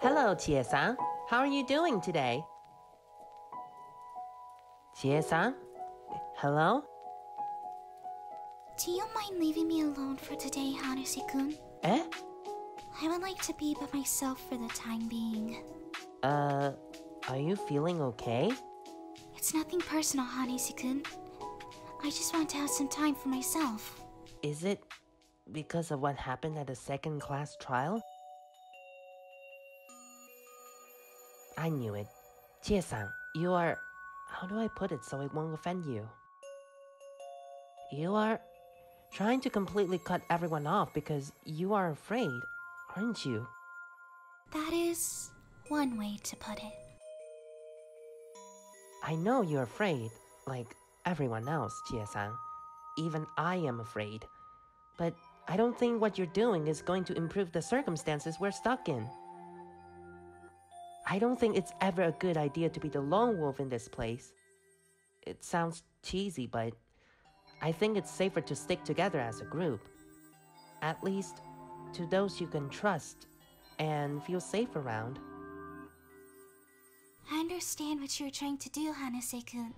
Chie-san. How are you doing today? Chie-san? Hello? Do you mind leaving me alone for today, Hanase-kun? Eh? I would like to be by myself for the time being. Uh, are you feeling okay? It's nothing personal, Hanase-kun. I just want to have some time for myself. Is it because of what happened at the second class trial? I knew it. Chie-san, you are... How do I put it so it won't offend you? You are trying to completely cut everyone off because you are afraid, aren't you? That is one way to put it. I know you're afraid, like everyone else, Chie-san. Even I am afraid. But I don't think what you're doing is going to improve the circumstances we're stuck in. I don't think it's ever a good idea to be the lone wolf in this place. It sounds cheesy, but I think it's safer to stick together as a group. At least to those you can trust and feel safe around. I understand what you're trying to do, Hanase-kun.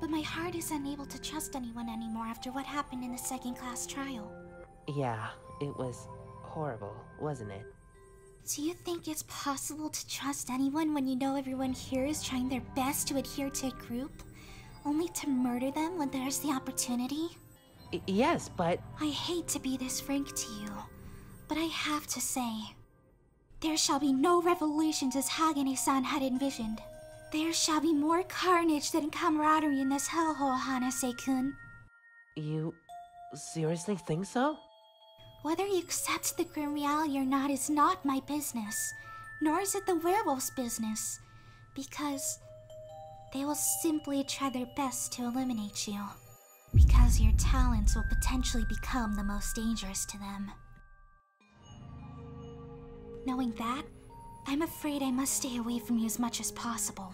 But my heart is unable to trust anyone anymore after what happened in the second class trial. Yeah, it was horrible, wasn't it? Do you think it's possible to trust anyone when you know everyone here is trying their best to adhere to a group, only to murder them when there's the opportunity? I yes, but I hate to be this frank to you, but I have to say, there shall be no revelations as Hagane-san had envisioned. There shall be more carnage than camaraderie in this hellhole, Hanase-kun. you seriously think so? Whether you accept the grim reality or not is not my business, nor is it the werewolf's business, because they will simply try their best to eliminate you, because your talents will potentially become the most dangerous to them. Knowing that, I'm afraid I must stay away from you as much as possible.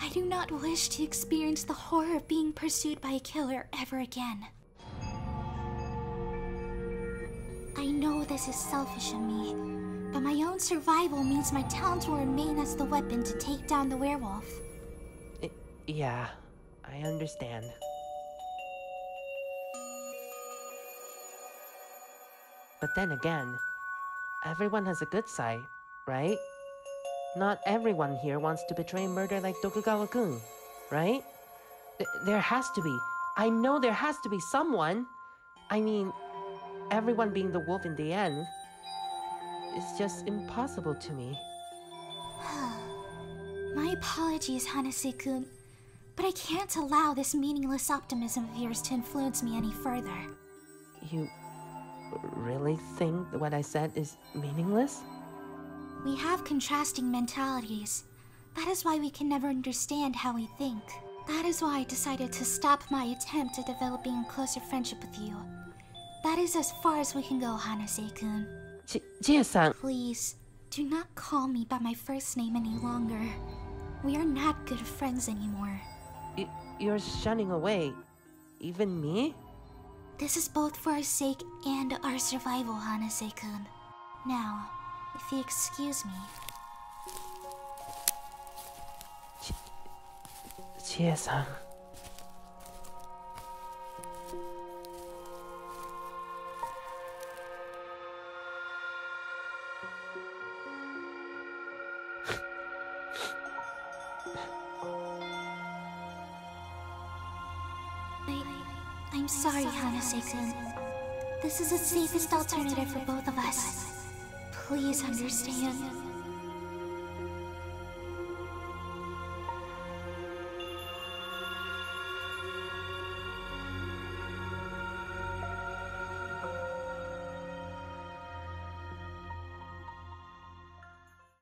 I do not wish to experience the horror of being pursued by a killer ever again. This is selfish of me, but my own survival means my talents will remain as the weapon to take down the werewolf. I yeah, I understand. But then again, everyone has a good side, right? Not everyone here wants to betray murder like Tokugawa-kun, right? Th- there has to be. I know there has to be someone. I mean, everyone being the wolf in the end is just impossible to me. My apologies, Hanase-kun, but I can't allow this meaningless optimism of yours to influence me any further. You really think what I said is meaningless? We have contrasting mentalities. That is why we can never understand how we think. That is why I decided to stop my attempt at developing a closer friendship with you. That is as far as we can go, Hanase-kun. Ch- Chie-san, Please, do not call me by my first name any longer. We are not good friends anymore. y- you're shunning away. Even me? This is both for our sake and our survival, Hanase-kun. Now, if you excuse me, Chie-san. I, I'm sorry, Hanase-kun. This is the safest alternative for both of us. Please understand.